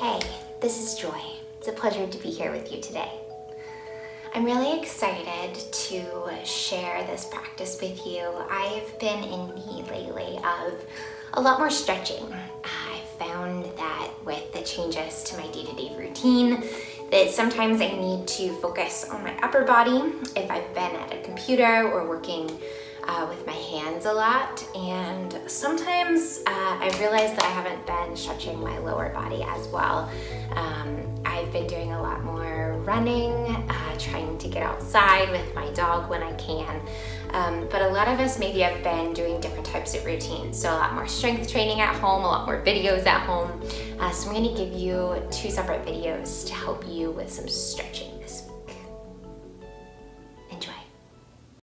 Hey, this is Joy. It's a pleasure to be here with you today. I'm really excited to share this practice with you. I've been in need lately of a lot more stretching. I found that with the changes to my day-to-day -day routine, that sometimes I need to focus on my upper body if I've been at a computer or working uh, with my hands a lot and sometimes uh, I realized that I haven't been stretching my lower body as well. Um, I've been doing a lot more running, uh, trying to get outside with my dog when I can. Um, but a lot of us maybe have been doing different types of routines. So a lot more strength training at home, a lot more videos at home. Uh, so I'm gonna give you two separate videos to help you with some stretching.